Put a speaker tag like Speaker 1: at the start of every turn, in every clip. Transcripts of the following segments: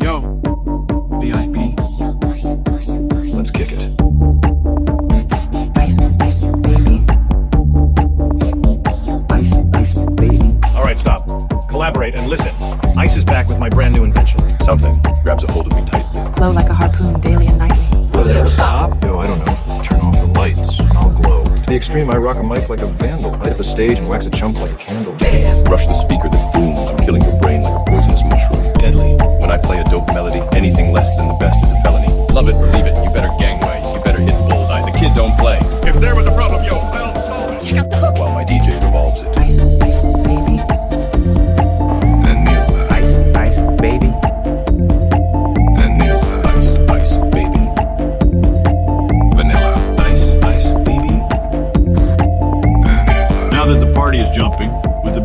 Speaker 1: Yo, VIP.
Speaker 2: Let's kick it.
Speaker 3: All right, stop. Collaborate and listen. Ice is back with my brand new invention.
Speaker 2: Something grabs a hold of me tightly.
Speaker 4: Flow like a harpoon daily and nightly.
Speaker 2: Will it ever stop? Yo, I don't know. Turn off the lights. and I'll glow. To the extreme, I rock a mic like a vandal. Light up a stage and wax a chump like a candle. Rush the speaker that booms. I'm killing your brain like a poisonous mushroom. Deadly. When I play a dope melody, anything less than the best is a felony. Love it or leave it. You better gangway. You better hit the bullseye. The kid don't play.
Speaker 3: If there was a problem, yo, I'll solve it.
Speaker 5: Check out the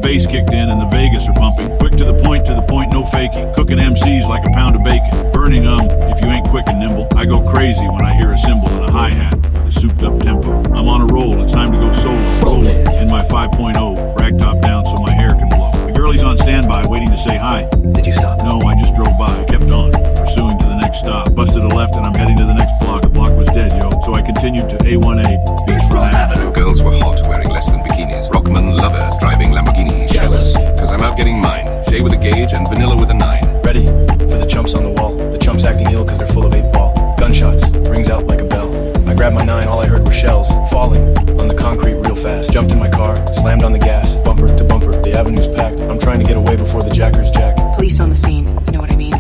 Speaker 6: bass kicked in and the Vegas are pumping, quick to the point, to the point, no faking. Cooking MCs like a pound of bacon. Burning um, if you ain't quick and nimble. I go crazy when I hear a cymbal and a hi hat with a souped up tempo. I'm on a roll, it's time to go solo. Rolling in my 5.0, ragtop down so my hair can blow. The girlie's on standby, waiting to say hi.
Speaker 7: Getting mine. Shay with a gauge and vanilla with a nine.
Speaker 2: Ready for the chumps on the wall. The chumps acting ill because they're full of eight ball. Gunshots rings out like a bell. I grabbed my nine, all I heard were shells falling on the concrete real fast. Jumped in my car, slammed on the gas, bumper to bumper. The avenue's packed. I'm trying to get away before the jackers jack.
Speaker 4: Police on the scene, you know what I mean?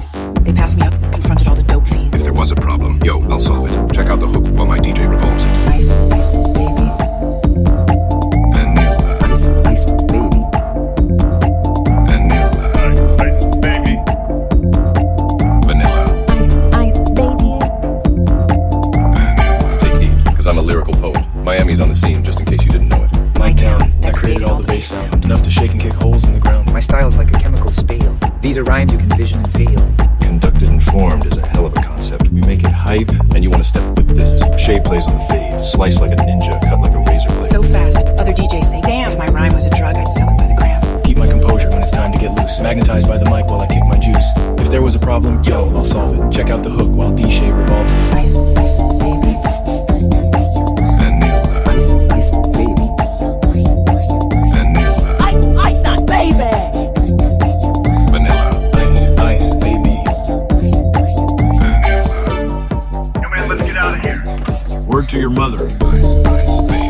Speaker 4: They passed me up, confronted all the dope fiends.
Speaker 7: If there was a problem, yo, I'll solve it. Check out the hook while my DJ revolves it.
Speaker 4: Ice,
Speaker 2: Miami's on the scene, just in case you didn't know it. My town, I created all the bass sound, enough to shake and kick holes in the ground.
Speaker 8: My style's like a chemical spiel. These are rhymes you can vision and feel.
Speaker 2: Conducted and formed is a hell of a concept. We make it hype, and you want to step with this. Shay plays on the fade, slice like a ninja, cut like a razor blade.
Speaker 4: So fast, other DJs say, damn, if my rhyme was a drug, I'd sell it by the gram.
Speaker 2: Keep my composure when it's time to get loose. Magnetized by the mic while I kick my juice. If there was a problem, yo, I'll solve it. Check out the hook while D Shay revolves it.
Speaker 4: Ice,
Speaker 6: to your mother.
Speaker 7: Ice, ice, baby.